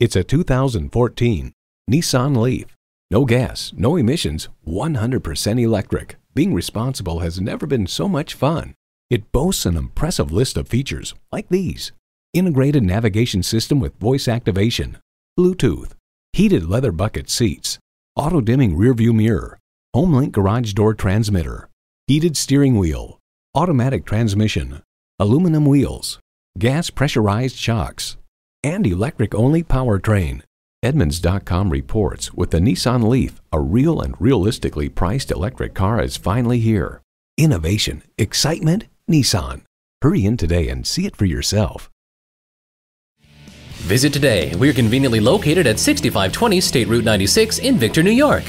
It's a 2014 Nissan Leaf. No gas, no emissions, 100% electric. Being responsible has never been so much fun. It boasts an impressive list of features like these. Integrated navigation system with voice activation, Bluetooth, heated leather bucket seats, auto-dimming rearview mirror, HomeLink garage door transmitter, heated steering wheel, automatic transmission, aluminum wheels, gas pressurized shocks, and electric-only powertrain. Edmunds.com reports with the Nissan Leaf, a real and realistically priced electric car is finally here. Innovation, excitement, Nissan. Hurry in today and see it for yourself. Visit today. We're conveniently located at 6520 State Route 96 in Victor, New York.